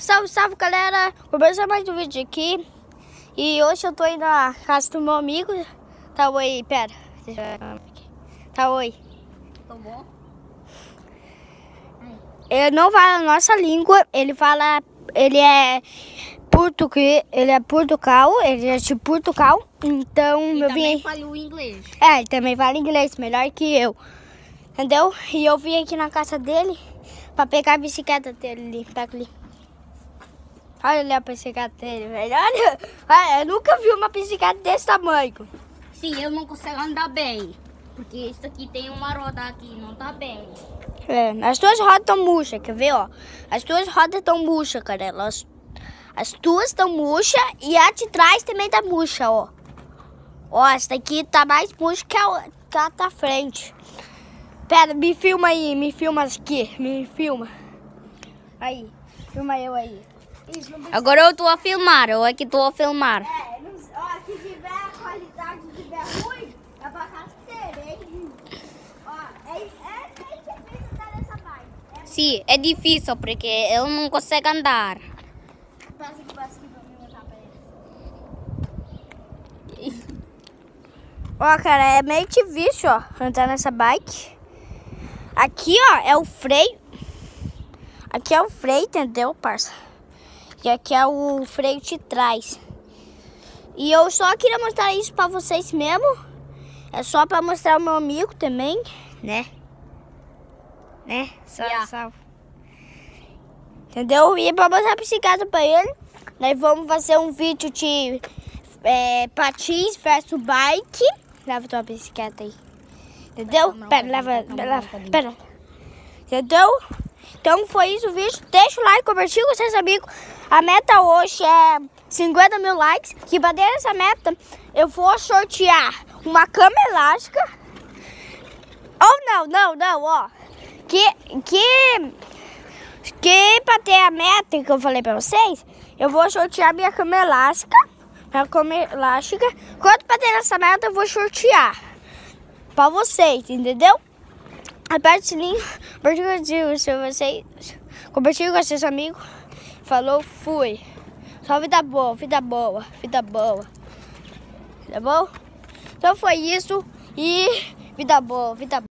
Salve, salve galera! Começando mais um vídeo aqui. E hoje eu tô aí na casa do meu amigo. Tá oi, pera. Tá oi. Tá bom? Ele não fala a nossa língua, ele fala. Ele é português, ele é Portugal, ele é de Portugal. Então E eu também vim. fala o inglês. É, ele também fala inglês, melhor que eu. Entendeu? E eu vim aqui na casa dele pra pegar a bicicleta dele ali. Pega ali. Olha ali a bicicleta dele, velho. Olha, olha, eu nunca vi uma bicicleta desse tamanho. Sim, eu não consigo andar bem. Porque isso aqui tem uma roda aqui, não tá bem. É, as duas rodas estão murchas, quer ver, ó? As duas rodas estão murchas, cara. Elas, as duas estão murchas e a de trás também tá murcha, ó. Ó, essa daqui tá mais murcha que a, que a da frente. Pera, me filma aí, me filma aqui, me filma. Aí, filma eu aí. Isso, não precisa... Agora eu tô a filmar, eu aqui tô a filmar. É, não, ó, se tiver a qualidade tiver ruim, é pra rasteira, hein? Ó, é, é, é difícil andar nessa bike. É Sim, é difícil porque eu não consigo andar. Passa aqui, passa aqui pra mim mostrar pra ele. Ó, cara, é meio difícil, ó, andar nessa bike. Aqui, ó, é o freio. Aqui é o freio, entendeu, parça? E aqui é o freio de trás. E eu só queria mostrar isso pra vocês mesmo. É só pra mostrar o meu amigo também, né? Né? Só, Yeah. só. Entendeu? E pra mostrar a bicicleta pra ele, nós vamos fazer um vídeo de é, patins versus bike. Leva tua bicicleta aí. Entendeu? Pera, leva, leva, pera. Entendeu? Então foi isso o vídeo. Deixa o like, compartilha com seus amigos. A meta hoje é 50 mil likes. Que pra ter essa meta, eu vou sortear uma cama elástica. Ou não, não, não, ó. Que, que, que pra ter a meta que eu falei pra vocês, eu vou sortear minha cama elástica. Minha cama elástica. Quanto pra ter essa meta, eu vou sortear. Pra vocês, entendeu? Aperte o sininho, compartilha se vocês. Compartilha com seus amigos. Falou, fui. Só vida boa, vida boa, vida boa. Tá bom? Então foi isso. E vida boa, vida boa.